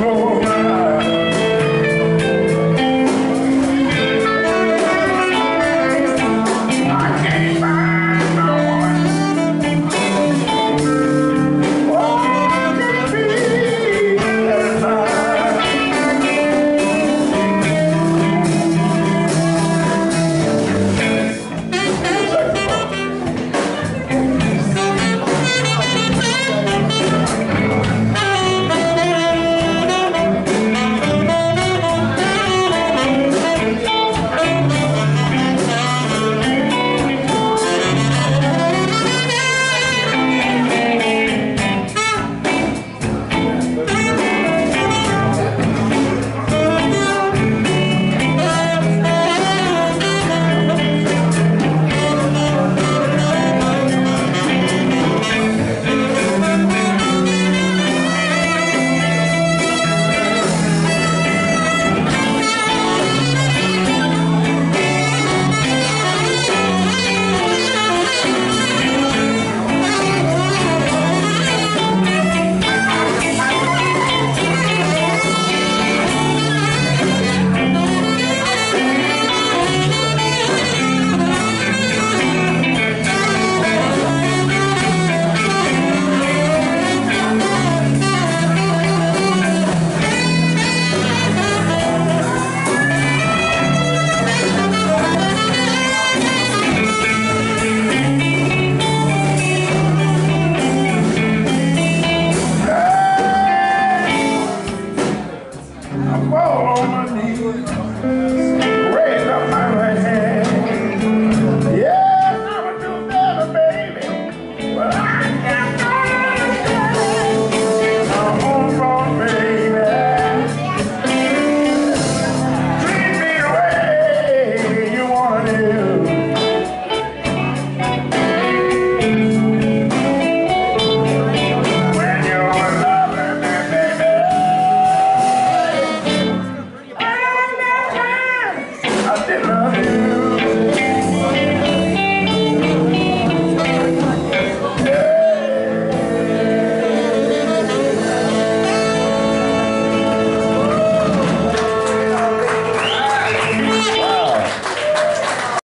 Go.